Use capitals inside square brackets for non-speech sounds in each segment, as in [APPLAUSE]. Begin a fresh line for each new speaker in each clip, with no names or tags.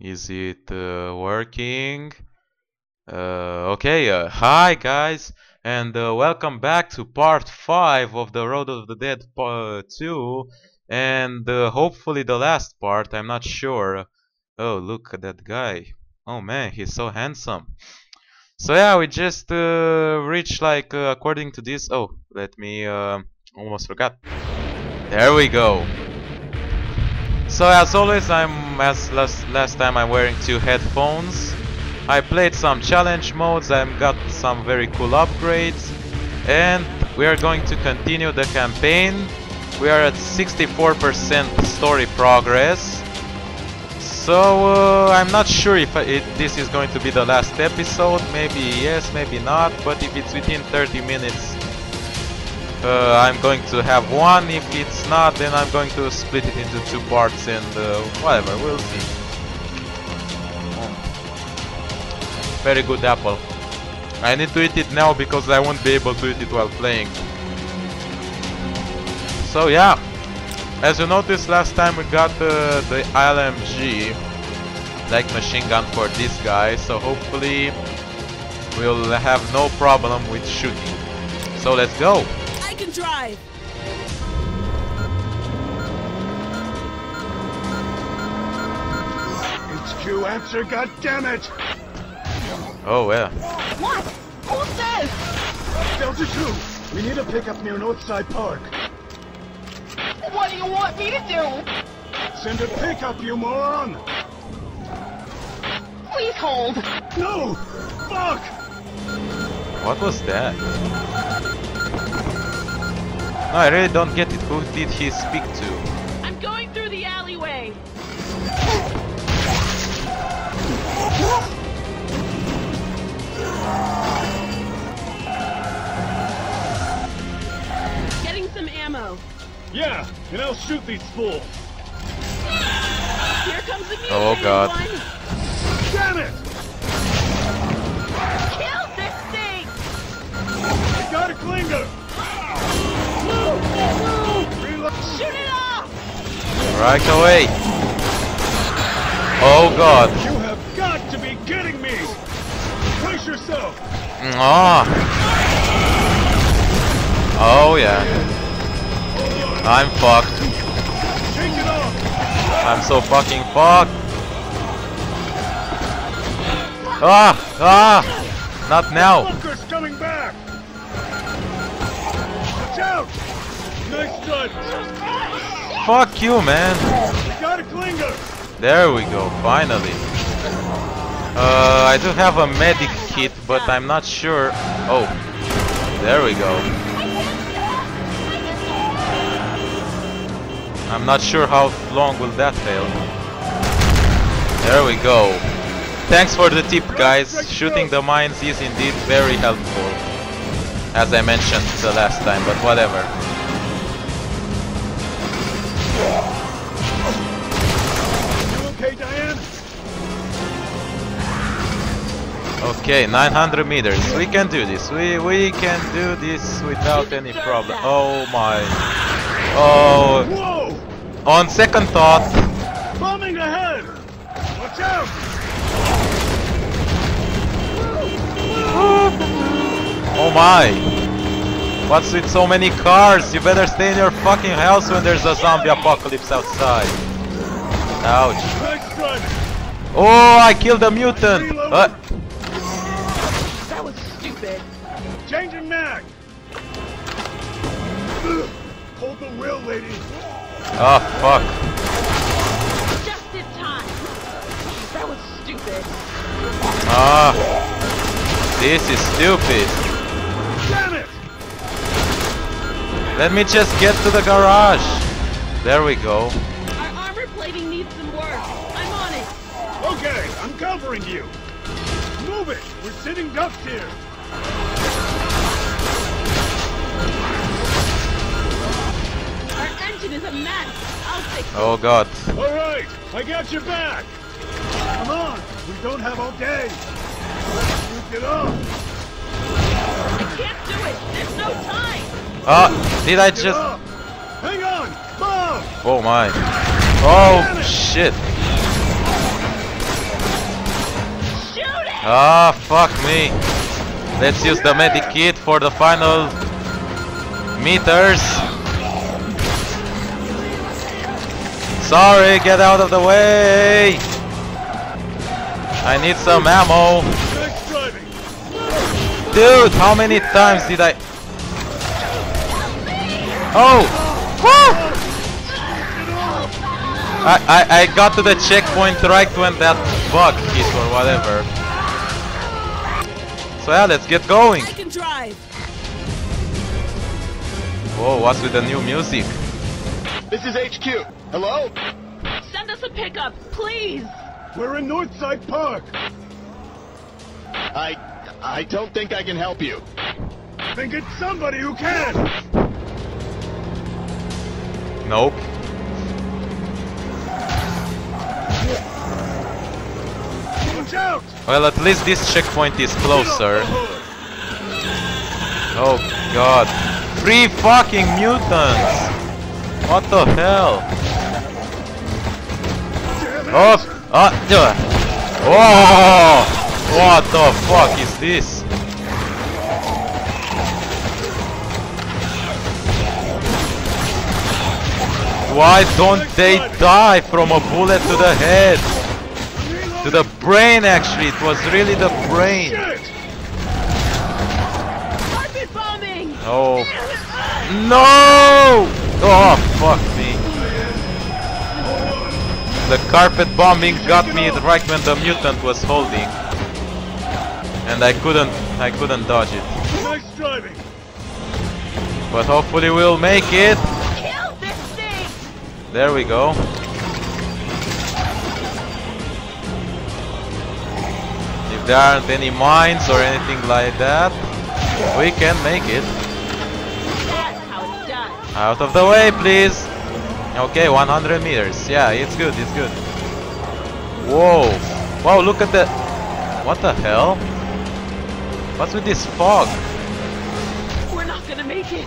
Is it uh, working? Uh, okay, uh, hi guys, and uh, welcome back to part 5 of the Road of the Dead uh, 2, and uh, hopefully the last part, I'm not sure. Oh, look at that guy. Oh man, he's so handsome. So yeah, we just uh, reached like, according to this, oh, let me, almost forgot. There we go. So as always, I'm as last, last time I'm wearing two headphones. I played some challenge modes, I've got some very cool upgrades, and we are going to continue the campaign. We are at 64% story progress. So uh, I'm not sure if it, this is going to be the last episode. Maybe yes, maybe not. But if it's within 30 minutes, uh, I'm going to have one. If it's not, then I'm going to split it into two parts and uh, whatever. We'll see. Oh. Very good apple. I need to eat it now because I won't be able to eat it while playing. So yeah, as you noticed last time we got uh, the LMG like machine gun for this guy, so hopefully we'll have no problem with shooting. So let's go!
I can drive!
HQ answer, goddammit!
Oh yeah.
What? Who's this?
Delta 2, we need a pickup near Northside Park.
What do you want me to do?
Send a pickup, you moron!
Please hold.
No! Fuck!
What was that? No, I really don't get it. Who did he speak to?
I'm going through the alleyway. Getting some ammo.
Yeah, and I'll shoot these fools!
Here comes the mutated
Oh, God.
one.
Damn it!
Kill this thing!
I got a clinger!
Right away! Oh god!
You have got to be kidding me! Brace yourself!
Ah! Oh yeah. I'm fucked.
Take it off!
I'm so fucking fucked. Ah! Ah! Not now. Fuck you, man. There we go, finally. Uh, I do have a medic kit, but I'm not sure. Oh, there we go. I'm not sure how long will that fail. There we go. Thanks for the tip, guys. Shooting the mines is indeed very helpful. As I mentioned the last time, but whatever.
Okay,
900 meters. We can do this. We we can do this without any problem. Oh my. Oh,
Whoa!
on second thought.
Bombing ahead! Watch out!
Oh my. What's with so many cars? You better stay in your fucking house when there's a zombie apocalypse outside. Ouch. Oh, I killed a mutant. Uh,
Changing mag! Hold the wheel, lady!
oh fuck.
Just in time. That was stupid.
Ah. This is stupid.
Damn it!
Let me just get to the garage. There we go.
Our armor plating needs some work. I'm on it.
Okay, I'm covering you! Move it! We're sitting ducks here!
Our is a mess. I'll fix it.
Oh god.
Alright, I got your back! Come on, we don't have all day! Let's get off!
I can't do it. There's no time.
Ah, did I just...
Hang on! Bob!
Oh my. Oh shit. Ah, fuck me. Let's use the medic kit for the final meters. Sorry, get out of the way. I need some ammo. Dude, how many times did I... Oh! Woo! I, I, I got to the checkpoint right when that bug hit or whatever. So yeah, let's get going.
I can drive.
Whoa, what's with the new music?
This is HQ. Hello?
Send us a pickup, please.
We're in Northside Park.
I I don't think I can help you.
Then get somebody who can.
Nope.
Watch out.
Well, at least this checkpoint is closer. Oh god. Three fucking mutants! What the hell? Oh! Ah! yeah. Oh! What the fuck is this? Why don't they die from a bullet to the head? To the brain actually, it was really the brain. Oh. No! Oh, fuck me. The carpet bombing got me right when the mutant was holding. And I couldn't, I couldn't dodge it.
Nice driving.
But hopefully we'll make it.
Kill this thing.
There we go. If there aren't any mines or anything like that, we can make it. Out of the way, please. Okay, 100 meters. Yeah, it's good, it's good. Whoa. Wow, look at the... What the hell? What's with this fog?
We're not gonna make it.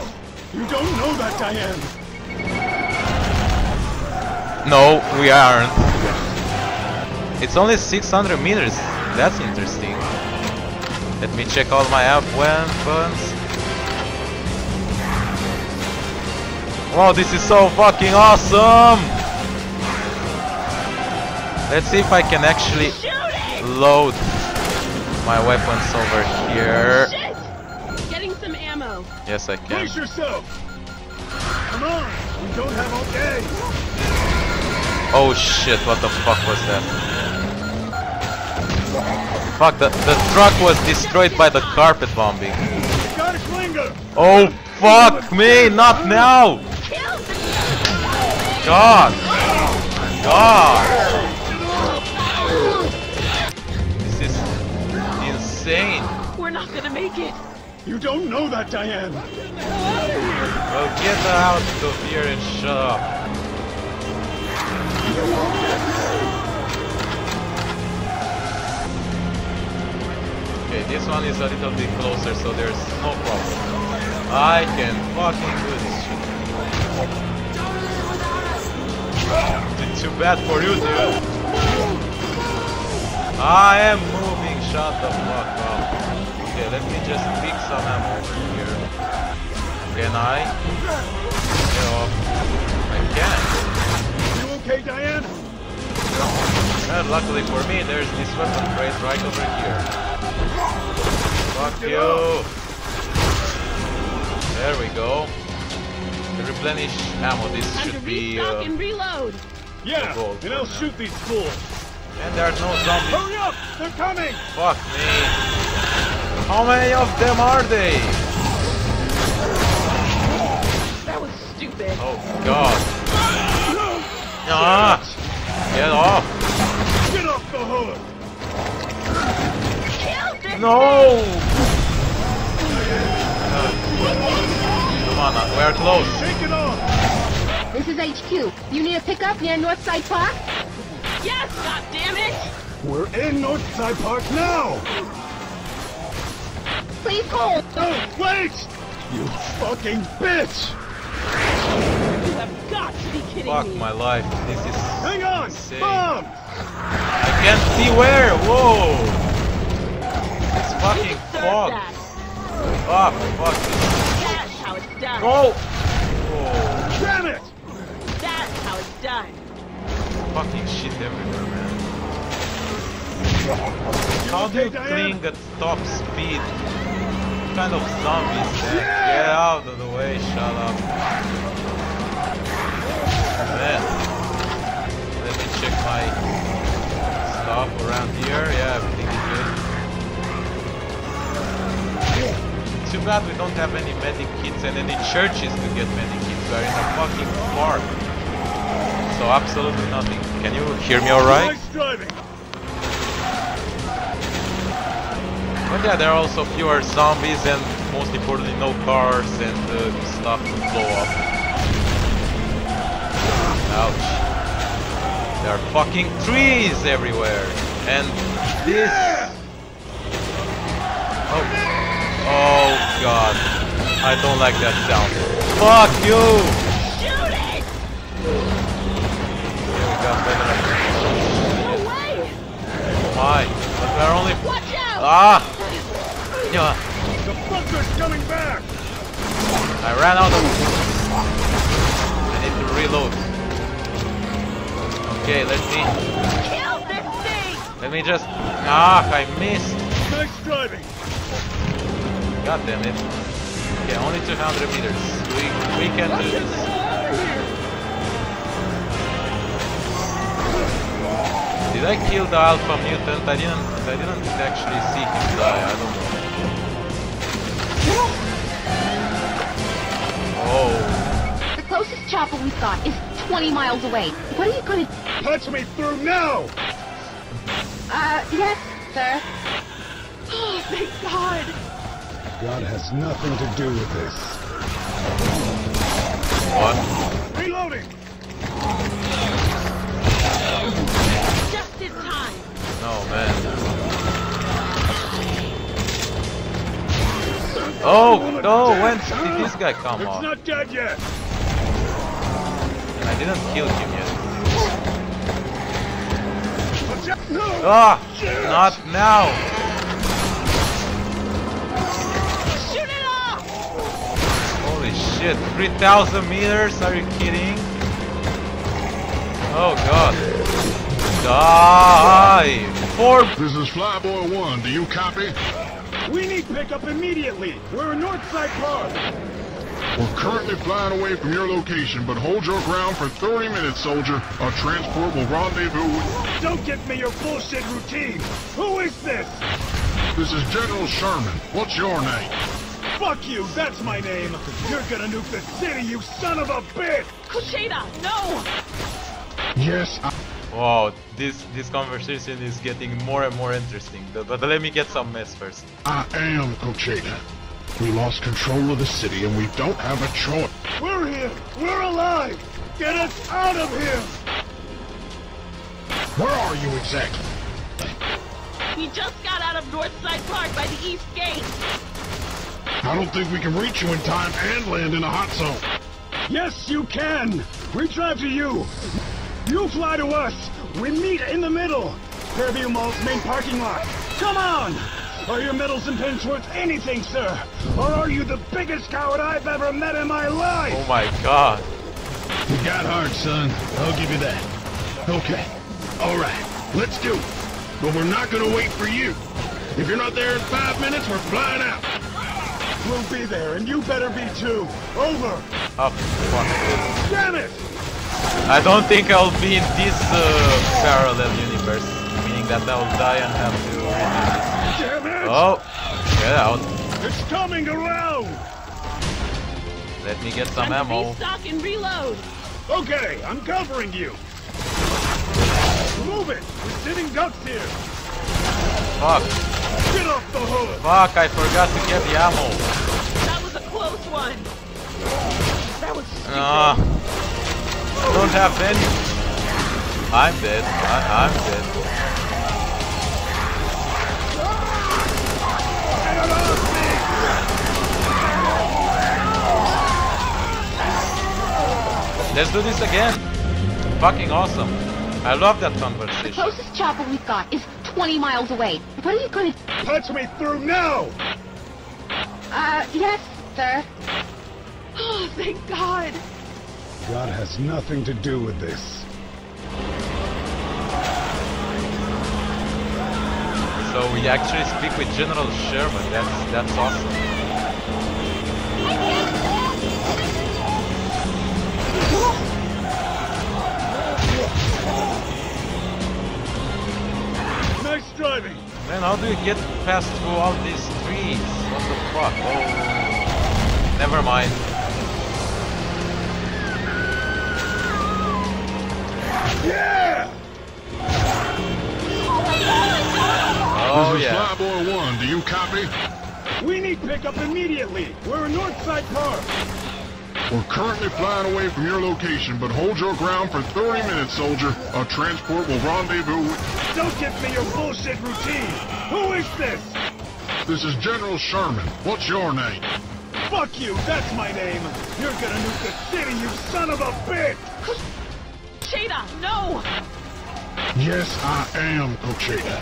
You don't know that, Diane.
No, we aren't. It's only 600 meters. That's interesting. Let me check all my up weapons. Wow, this is so fucking awesome! Let's see if I can actually load my weapons over here.
Shit. Getting some ammo.
Yes, I can.
Brace yourself. Come on. We don't have all day.
Oh shit, what the fuck was that? Fuck, the, the truck was destroyed by the carpet bombing.
Got a clinger.
Oh fuck me, not now!
Kill
God! God! This is insane.
We're not gonna make it.
You don't know that, Diane.
Well, get out of here and shut up. Okay, this one is a little bit closer, so there's no problem. I can fucking do this shit. It's too bad for you, dude. I am moving, shut the fuck up. Okay, let me just pick some ammo over here. Can I? Get off. I can.
You okay, Diane?
Well, luckily for me, there's this weapon crate right over here. Fuck you! There we go. To replenish ammo, this
Time
should be.
restock
Uh,
and reload.
Yeah.
Gold
And I'll
now.
shoot these fools.
and there's no zombies.
Hurry up! They're coming.
Fuck me. How many of them are they?
That was stupid.
Oh god. Ah! Get off!
Get off the hood.
Kill this
No! Come we're close.
Shake it off.
This is HQ. You need a pickup near Northside Park?
thing. Yes, goddammit.
We're in Northside Park now.
Please hold.
No, wait! You fucking bitch!
You have got to be kidding me!
Fuck
me.
my life. This is.
Hang on!
Insane.
Bombs!
I can't see where. Whoa! It's
fucking
fog.
that.
Oh, fuck.
That's how it's done.
Go! Oh,
Damn it!
That's how it's done.
fucking shit everywhere, man. How do you
okay, Diane?
cling at top speed? What kind of zombies that?
Yeah!
Get out of the way, shut up. Man. Let me check my stuff around here. Yeah, Too bad we don't have any medic kits and any churches to get medic kits. We are in a fucking park. So absolutely nothing. Can you hear me alright? But yeah, there are also fewer zombies and most importantly no cars and uh, stuff to blow up. Ouch. There are fucking trees everywhere. And this... Oh. Oh god. I don't like that sound. Fuck you!
Shoot it!
Here we go, better.
No way!
Why? But we're only...
Watch out!
Ah! Yeah.
The bunker's coming back.
I ran out of. I need to reload. Okay, let me.
Kill this thing!
Let me just. Ah, I missed.
Nice driving.
God damn it. Okay, only 200 meters. We we can do this. Did I kill the alpha mutant? I didn't. I didn't actually see him die. I don't know. Oh.
The closest chopper we've got is 20 miles away. What are you gonna...
Punch me through now.
Uh, yes, sir.
Oh, [GASPS] thank God!
God has nothing to do with this.
What?
Reloading.
Just in time!
No, man. Oh, no, when did this guy come
It's
off?
not dead yet.
And I didn't kill him yet.
No.
Ah!
Shit.
Not now! Shit, 3000 meters? Are you kidding? Oh god. Die! Four.
This is Flyboy 1. Do you copy?
We need pickup immediately. We're in Northside Park.
We're currently flying away from your location, but hold your ground for 30 minutes, soldier. Our transport will rendezvous with...
Don't give me your bullshit routine. Who is this?
This is General Sherman. What's your name?
Fuck you. That's my name. You're gonna nuke the city, you son of a bitch.
Kucheta, no!
Yes, I...
Wow, this this conversation is getting more and more interesting. But, but let me get some mess first.
I am Cocheta. We lost control of the city and we don't have a choice.
We're here. We're alive. Get us out of here.
Where are you exactly?
We just got out of Northside Park by the East Gate!
I don't think we can reach you in time and land in a hot zone.
Yes, you can. We drive to you. You fly to us. We meet in the middle. Fairview Mall's main parking lot. Come on. Are your medals and pins worth anything, sir? Or are you the biggest coward I've ever met in my life?
Oh my god.
You got hard, son. I'll give you that. Okay. All right. Let's do it. But we're not gonna wait for you. If you're not there in five minutes, we're flying out.
We'll be there, and you better be too. Over.
Oh, fuck.
Damn it!
I don't think I'll be in this uh, parallel universe, meaning that I'll die and have to redo this.
Damn it!
Oh, get out.
It's coming around!
Let me get some
Time to
ammo.
restock and reload!
Okay, I'm covering you. Move it! We're sitting ducks here.
Fuck,
Get off the hood!
fuck, I forgot to get the ammo.
That was a close one! That was stupid!
Ah, don't have any. I'm dead. I, I'm dead. Let's do this again. Fucking awesome. I love that conversation.
The closest chopper we've got is 20 miles away. What are you gonna...
Punch me through now!
Uh, yes, sir.
Oh, thank God.
God has nothing to do with this.
So we actually speak with General Sherman. That's that's awesome. How do you get past through all these trees? What the fuck? Oh, never mind.
Yeah!
Oh
this is
yeah.
Flyboy 1. Do you copy?
We need pickup immediately! We're in Northside Park!
We're currently flying away from your location, but hold your ground for 30 minutes, soldier. Our transport will rendezvous with...
Don't give me your bullshit routine! Who is this?
This is General Sherman. What's your name?
Fuck you, that's my name! You're gonna nuke the city, you son of a bitch!
Shada, no!
Yes, I am, Cocheta.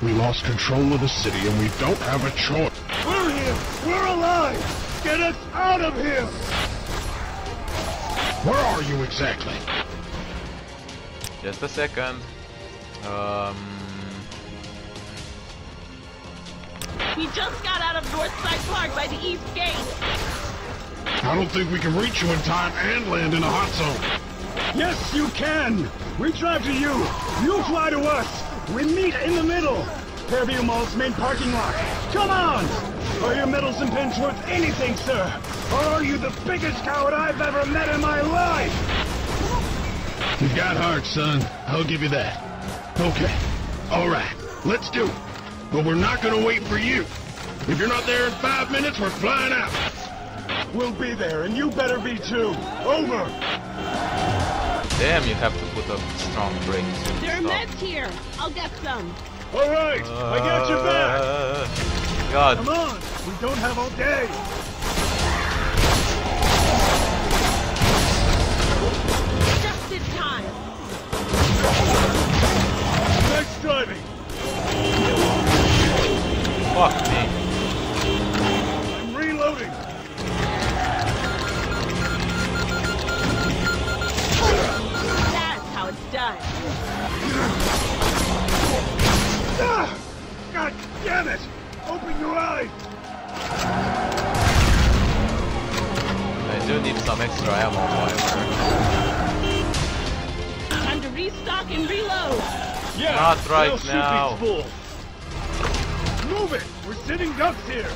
We lost control of the city and we don't have a choice.
We're here! We're alive! Get us out of here!
Where are you exactly?
Just a second. Um.
We just got out of Northside Park by the East Gate.
I don't think we can reach you in time and land in a hot zone.
Yes, you can! We drive to you! You fly to us! We meet in the middle! Fairview Mall's main parking lot! Come on! Are your medals and pins worth anything, sir? Or are you the biggest coward I've ever met in my life?
You've got heart, son. I'll give you that. Okay. All right. Let's do it. But we're not gonna wait for you. If you're not there in five minutes, we're flying out.
We'll be there, and you better be too. Over!
Damn, you have to put up strong brake to
There are
stop.
meds here. I'll get some.
All right, I got your back.
Uh, God.
Come on, we don't have all day.
Just in time.
Nice driving.
Fuck me.
I'm reloading.
That's how it's done.
God damn it! Open your eyes.
I do need some extra ammo, however.
Time to restock and reload.
Yeah.
Not right
now. Move it. We're sitting ducks here.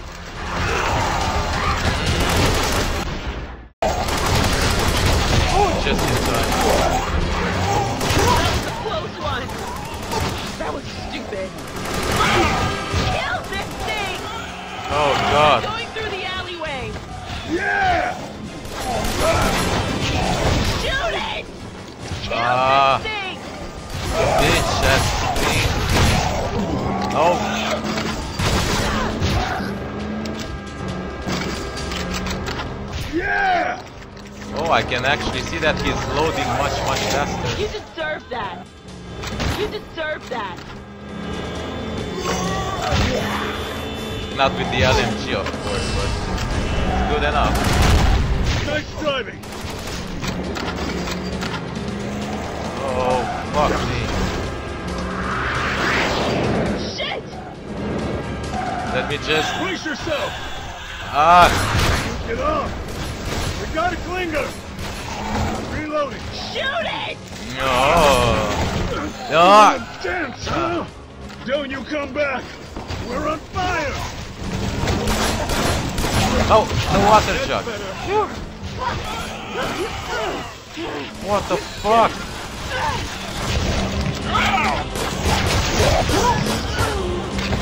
Just in time.
That was a close one. That was stupid. Kill this thing!
Oh God.
Going through the alleyway.
Yeah.
Shoot it! Kill
Ah.
this thing!
Bitch, that's me. Oh.
Yeah.
Oh, I can actually see that he's loading much, much faster.
You deserve that. You deserve that.
Not with the LMG, of course, but it's good enough.
Nice driving.
Oh, fuck me.
Shit!
Let me just...
Brace yourself.
Ah!
Get off. We got a clinger. Reloading.
Shoot it! Oh.
No!
We're
No!
gonna Dance, huh? Don't you come back. We're on fire.
Oh, the water
That's
jug.
better.
What the fuck?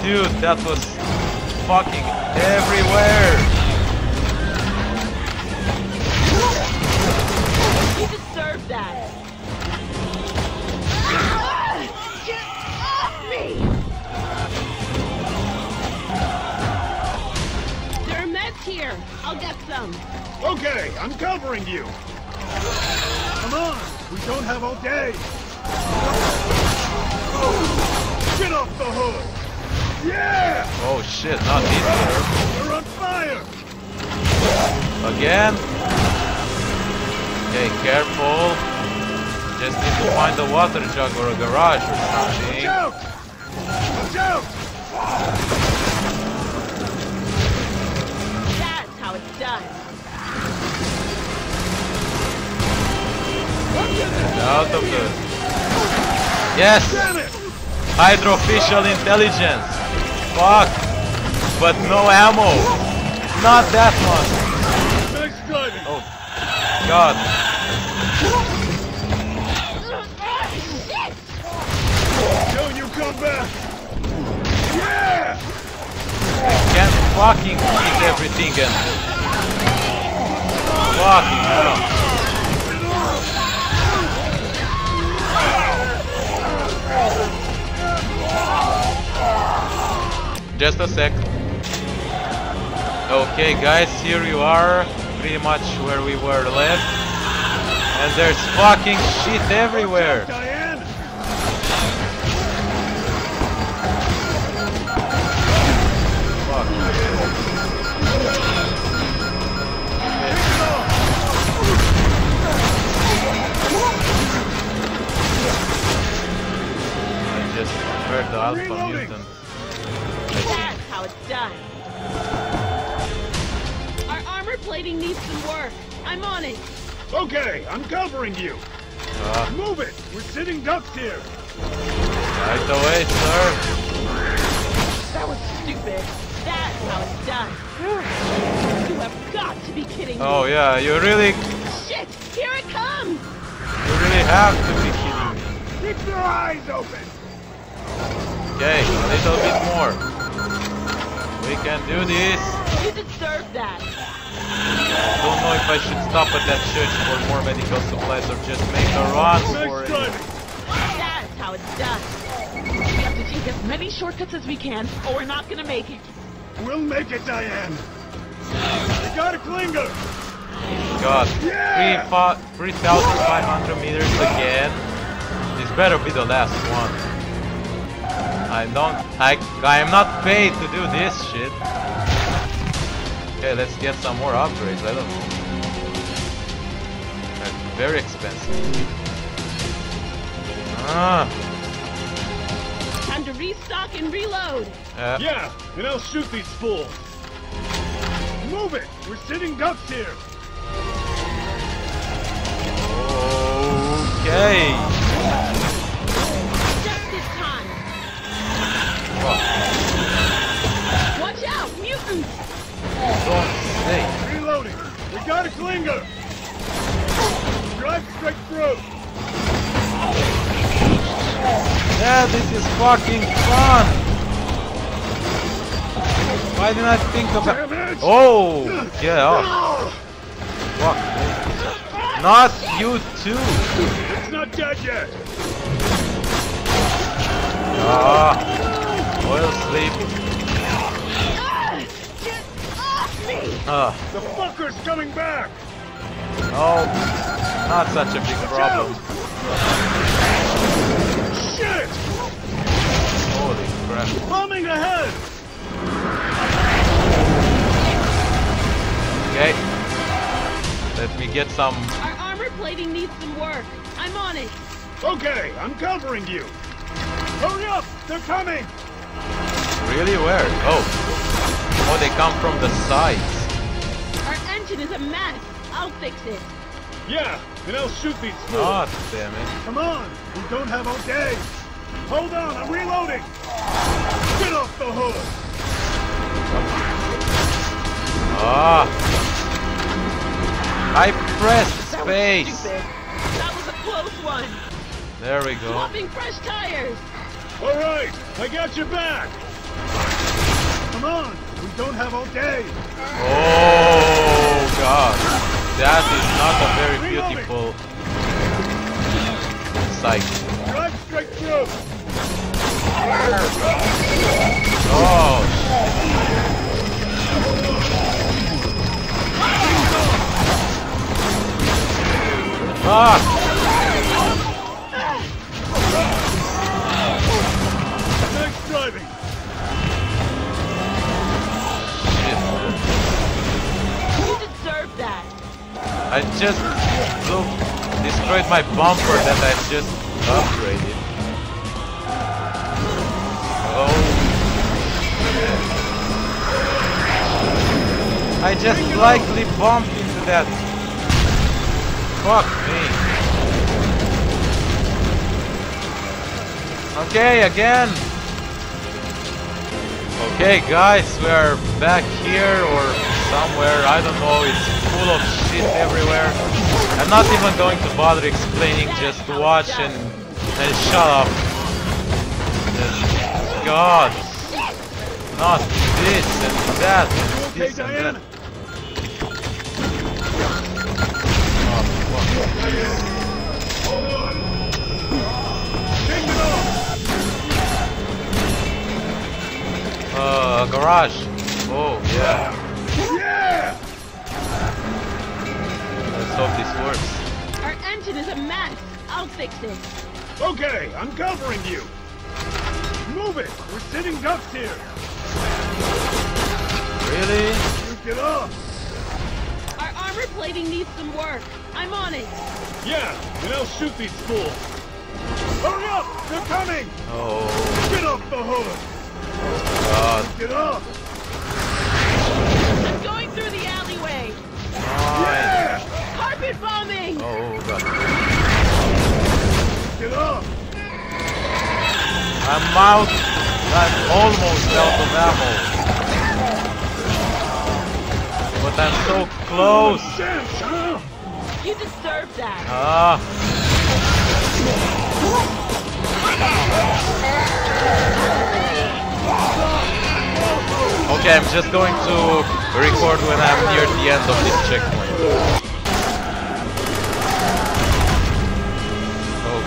Dude, that was fucking everywhere.
That. Get off me! There are meds here. I'll get some.
Okay, I'm covering you. Come on, we don't have all day. Get off the hook! Yeah!
Oh shit, not these.
We're on fire!
Again. Okay, careful. Just need to find a water jug or a garage or
Watch
something.
out! Watch out!
That's how it's done.
Out of the. Yes!
Damn it!
Hydrofacial intelligence! Fuck! But no ammo! Not that one!
Nice driving!
Oh, God.
Don't you come back! Yeah!
Can't fucking hit everything and. Fucking hell. Just a sec. Okay, guys, here you are. Pretty much where we were left. And there's fucking shit everywhere. I just heard the alpha
Reloading.
mutant.
That's how it's done. Our armor plating needs some work. I'm on it.
Okay, I'm covering you.
Uh,
Move it! We're sitting ducks here.
right away, sir.
That was stupid. That's how it's done. You have got to be kidding me.
Oh yeah, you really,
Shit! Here it comes!
you really have to be kidding me.
Keep your eyes open!
Okay, a little bit more. We can do this.
You deserve that.
Don't know if I should stop at that church for more medical supplies or just make a run for
Nice
it.
That's how it's done. We have to take as many shortcuts as we can, or we're not gonna make it.
We'll make it, Diane! We got a clinger!
God,
Yeah!
three fi- 3,500 meters again. This better be the last one. I don't, I, I am not paid to do this shit. Okay, let's get some more upgrades. I don't know. They're very expensive. Ah,
Time to restock and reload.
uh,
Yeah, and I'll shoot these fools. Move it! We're sitting ducks here.
okay. Don't.
Reloading. We got a clinger. Drive straight through.
Yeah, this is fucking fun. Why didn't I think of that?
It!
Oh, get off.
Oh,
Fuck. Not you too.
it's not dead yet.
Ah. Oil sleep.
Off me!
Ah.
The fucker's coming back.
Oh. Not such a big problem.
Shit!
Holy crap.
Bombing ahead.
Okay. Let me get some.
Our armor plating needs some work. I'm on it.
Okay, I'm covering you. Hurry up! They're coming.
Really? Where? Oh. Oh, they come from the sides.
Our engine is a mess. I'll fix it.
Yeah, and I'll shoot these fools.
God damn it.
Come on, we don't have all day. Hold on, I'm reloading. Get off the hood.
Ah. I pressed
That
space.
was stupid. That was a close one.
There we go.
Swapping fresh tires.
All right, I got your back. Come on, we don't have all day.
Oh god. That is not a very beautiful sight. Oh Fuck!
Nice driving.
I just destroyed my bumper that I just upgraded. Oh. I just slightly bumped into that. Fuck me. Okay, again. Okay, guys, we are back here or somewhere. I don't know. It's full of shit everywhere. I'm not even going to bother explaining. Just watch and and shut up. Just- God, not this and that and this and that. Oh! Uh, garage. Oh. Yeah! Hope this works.
Our engine is a mess. I'll fix it.
Okay, I'm covering you. Move it! We're sitting ducks here.
Really?
You get off!
Our armor plating needs some work. I'm on it.
Yeah, and I'll shoot these fools. Hurry up! They're coming!
Oh,
Get off the hood!
God.
Get off!
I'm going through the alleyway.
Fine.
Yeah!
Carpet bombing.
Oh, God.
Get off!
I'm out. I'm almost out of ammo. But I'm so close.
You deserve that.
Ah. Okay, I'm just going to record when I'm near the end of this checkpoint.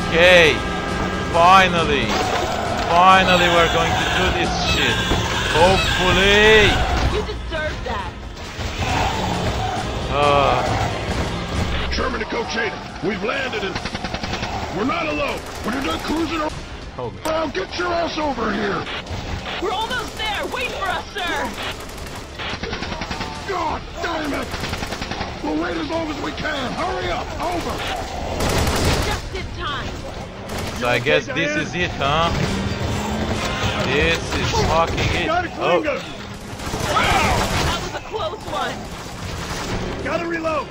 Okay, finally, finally we're going to do this shit. Hopefully.
You deserve that.
Uh,
Sherman to Coach Hayden, we've landed and we're not alone. When you're done cruising around,
oh God.
oh, get your ass over here.
We're almost there. Wait for us, sir.
God damn it! We'll wait as long as we can. Hurry up. Over.
Just in time.
So I guess this is it, huh? This is fucking it. Oh,
clinger!
That was a close one.
Gotta reload!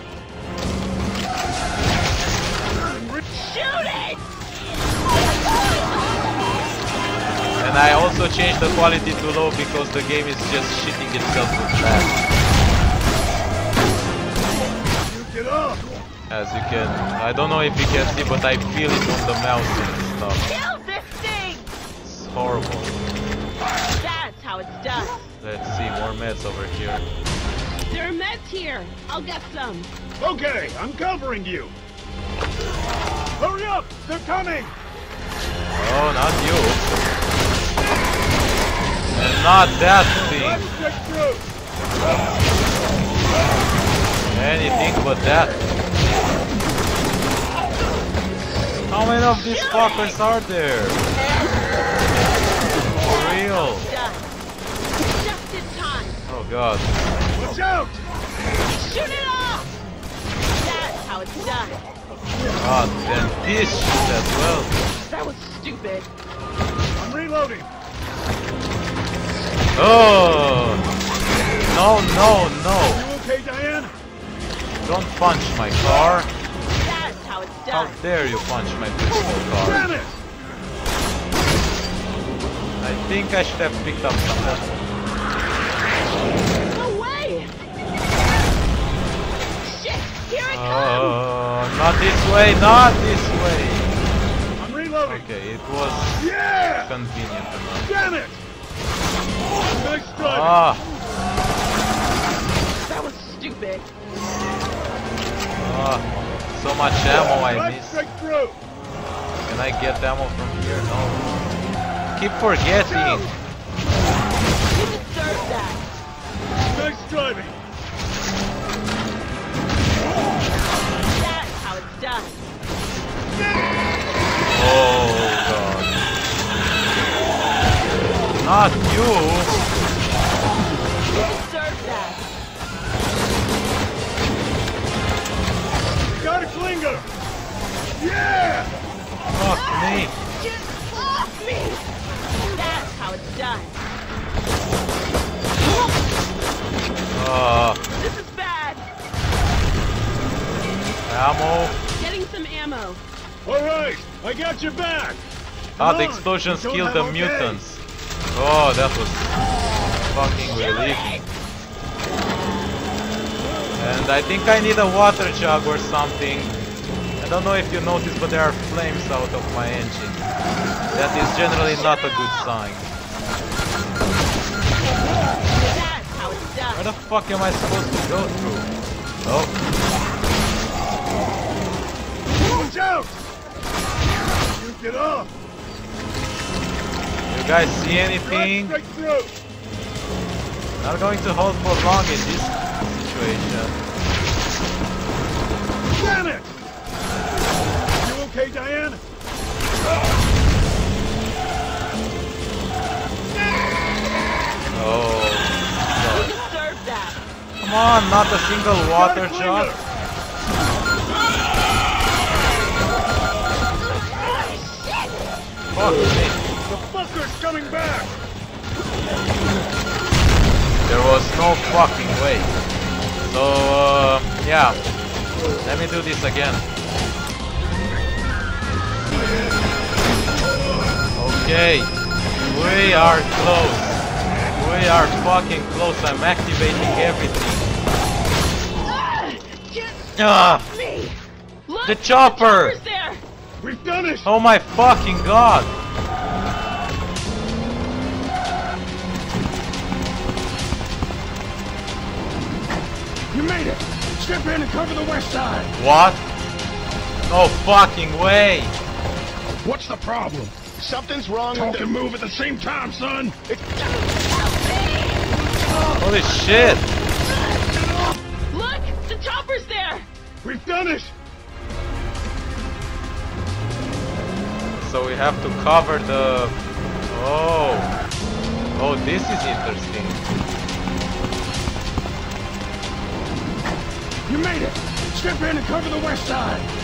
Shoot it!
and I also changed the quality to low because the game is just shitting itself with that. As you can, I don't know if you can see, but I feel it on the mouse and stuff.
Kill this thing!
It's horrible.
That's how it's done.
Let's see, more meds over here.
There are meds here. I'll get some.
Okay, I'm covering you! Hurry up! They're coming!
Oh, not you. And not that
Try
thing.
to check through!
Anything but that. How many of these fuckers are there? For real?
Just in time.
Oh god.
Watch out!
Shoot it off! That's how it's done.
God, then this shit as well.
That was stupid.
I'm reloading!
Oh! No, no, no!
You okay, Diane?
Don't punch my car.
That's how it's
How
done.
dare you punch my beautiful car?
Damn it!
I think I should have picked up some ammo.
No way! Shit! Here it comes!
Oh, not this way, not this way!
I'm reloading!
Okay, it was
Yeah!
convenient enough.
Damn it! Nice driving!
Ah,
That was stupid.
ah, so much ammo I
Drive
missed.
straight through!
Can I get ammo from here? No. Keep forgetting.
You deserve that.
Nice driving!
That's how it's done.
Oh god. Not you.
Yeah!
Fuck me.
Get off me! That's how it's done.
Uh,
This is bad.
ammo.
Getting some ammo.
All right, I got your back.
Ah, the explosions
we
killed the
okay.
mutants. Oh, that was fucking relieving. And I think I need a water jug or something. I don't know if you noticed, but there are flames out of my engine. That is generally not a good sign. Where the fuck am I supposed to go through? Oh,
Watch out! You get off.
you guys see anything? Not going to hold for long in this situation.
Okay, Diane?
Oh,
You deserve that.
come on, not a single water
Gotta clean
jug.
her.
Fuck.
The fucker's coming back.
There was no fucking way. So, uh, yeah. Let me do this again. Okay. We are close. We are fucking close. I'm activating everything. Ah!
Look!
The chopper!
We've done it.
Oh my fucking god!
You made it. Step in and cover the west side.
What? No fucking way!
What's the problem?
Something's wrong
Talk
with
and move at the same time, son.
Holy shit!
Look! The chopper's there!
We've done it.
So we have to cover the... Oh. Oh, this is interesting.
You made it. Step in and cover the west side.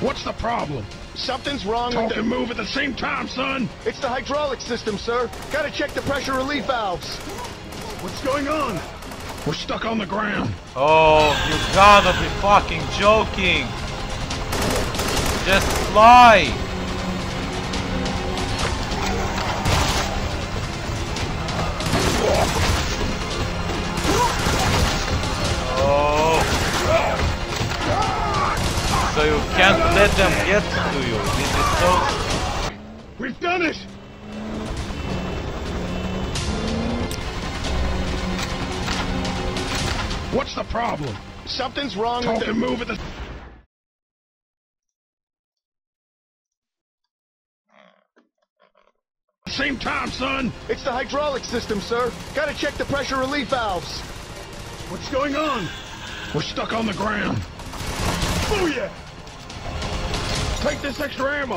What's the problem?
Something's wrong
Talk
with
and move at the same time, son.
It's the hydraulic system, sir. Gotta check the pressure relief valves.
What's going on?
We're stuck on the ground.
Oh, you gotta be fucking joking! Just fly! So you can't let them get to you. This is so...
We've done it.
What's the problem?
Something's wrong
Talk
with the...
move at the same time, son.
It's the hydraulic system, sir. Gotta check the pressure relief valves.
What's going on?
We're stuck on the ground.
Booyah!
Take this extra ammo.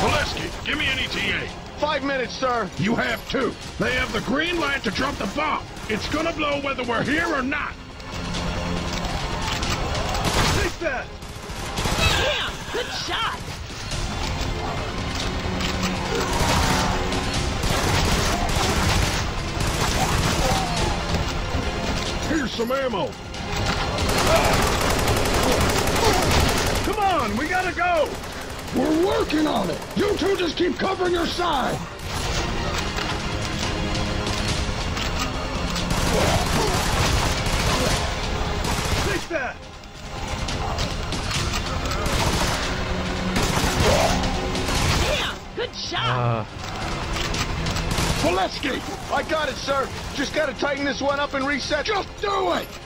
Molesky, give me an ETA.
Five minutes, sir.
You have two. They have the green light to drop the bomb. It's gonna blow whether we're here or not.
Take that.
Damn! Good shot!
Here's some ammo.
Come on, we gotta go.
We're working on it. You two just keep covering your side.
I got it, sir. Just gotta tighten this one up and reset.
Just do it.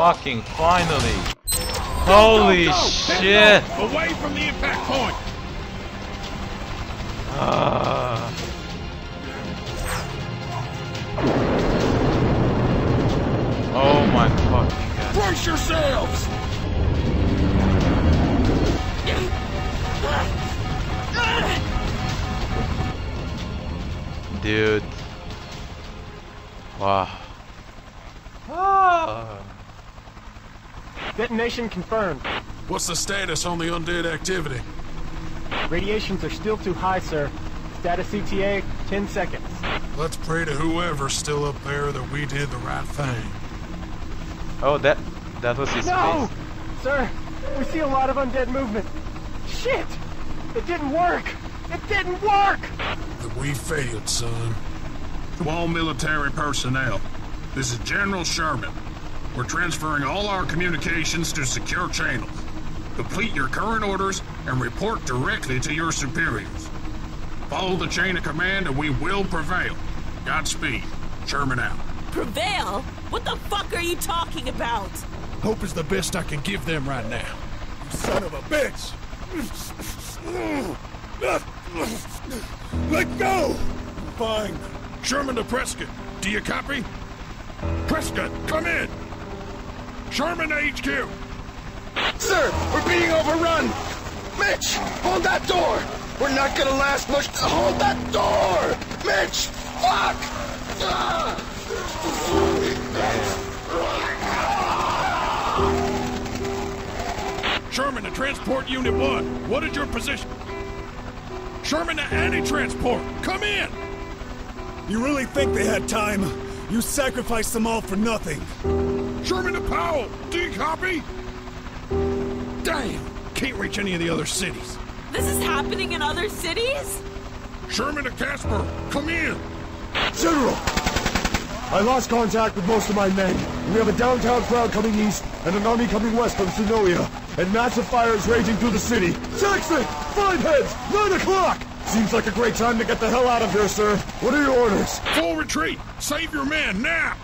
Fucking finally. Holy
Go, go, go.
shit.
Away from the impact point.
Ah. Oh my fucking god.
Brace yourselves.
Dude. Wow.
Detonation confirmed.
What's the status on the undead activity?
Radiations are still too high, sir. Status ETA, 10 seconds.
Let's pray to whoever's still up there that we did the right thing.
Oh, that that was his
No!
face.
Sir, we see a lot of undead movement. Shit! It didn't work! It didn't work!
That we failed, son.
To all military personnel, this is General Sherman. We're transferring all our communications to secure channels. Complete your current orders and report directly to your superiors. Follow the chain of command and we will prevail. Godspeed. Sherman out.
Prevail? What the fuck are you talking about?
Hope is the best I can give them right now. You son of a bitch! Let go!
Fine. Sherman to Prescott. Do you copy? Prescott, come in! Sherman to HQ!
Sir, we're being overrun. Mitch, hold that door. We're not gonna last much. Hold that door. Mitch, fuck.
Sherman to Transport Unit 1. What is your position? Sherman to anti-transport. Come in!
You really think they had time? You sacrificed them all for nothing.
Sherman to Powell. Do you copy? Damn. Can't reach any of the other cities.
This is happening in other cities?
Sherman to Casper. Come in.
General! I lost contact with most of my men. We have a downtown crowd coming east and an army coming west from Sunoia. And massive fires raging through the city. Saxon! Five heads! Nine o'clock! Seems like a great time to get the hell out of here, sir. What are your orders?
Full retreat. Save your men now.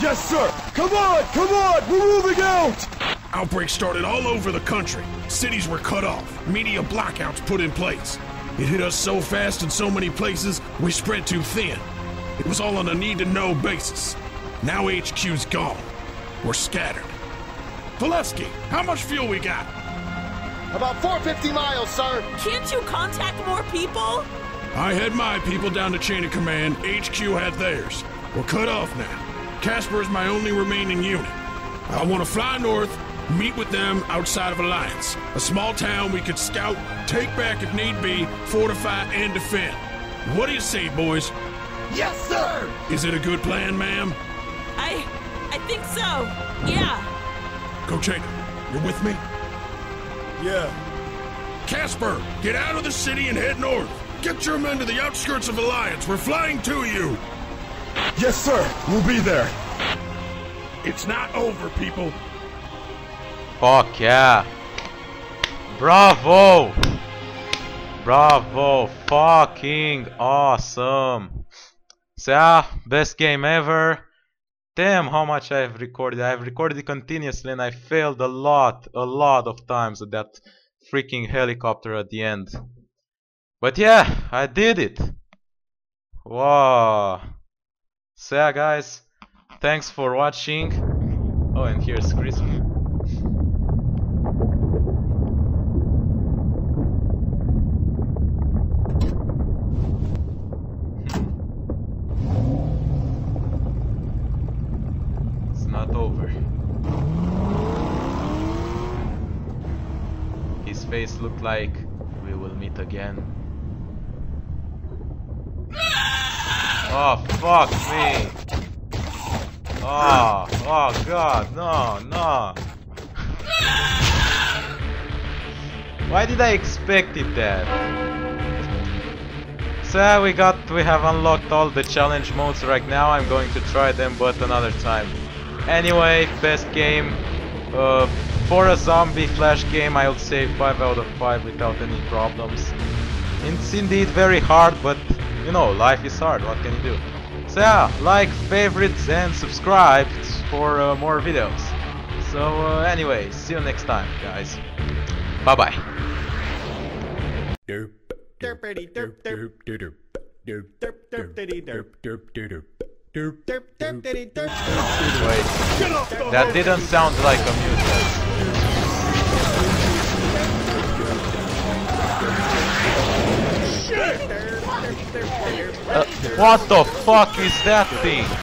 Yes, sir! Come on! Come on! We're moving out!
Outbreaks started all over the country. Cities were cut off. Media blackouts put in place. It hit us so fast in so many places, we spread too thin. It was all on a need-to-know basis. Now HQ's gone. We're scattered. Valesky, how much fuel we got?
About 450 miles, sir.
Can't you contact more people?
I had my people down to chain of command. HQ had theirs. We're cut off now. Casper is my only remaining unit. I want to fly north, meet with them outside of Alliance. A small town we could scout, take back if need be, fortify, and defend. What do you say, boys?
Yes, sir.
Is it a good plan, ma'am?
I... I think so. Yeah.
Kocheta, you're with me?
Yeah.
Casper, get out of the city and head north. Get your men to the outskirts of Alliance. We're flying to you.
Yes, sir. We'll be there.
It's not over, people.
Fuck yeah. Bravo. Bravo. Fucking awesome. So yeah, best game ever. Damn how much I've recorded. I've recorded continuously and I failed a lot, a lot of times at that freaking helicopter at the end. But yeah, I did it. Wow. So yeah guys, thanks for watching. Oh and here's Chris. It's not over. His face looked like we will meet again. Oh fuck me! Oh, oh god, no, no! Why did I expect it that? So we got we have unlocked all the challenge modes right now. I'm going to try them but another time. Anyway, best game. Uh, for a zombie flash game I would say 5 out of 5 without any problems. It's indeed very hard but you know life is hard, what can you do? So yeah, like, favorites and subscribe for uh, more videos. So uh, anyway, see you next time guys. Bye bye.
Derp, derp derp derp derp derp derp derp derp derp derp
Wait, that didn't sound like a music. Uh, what the fuck is that thing?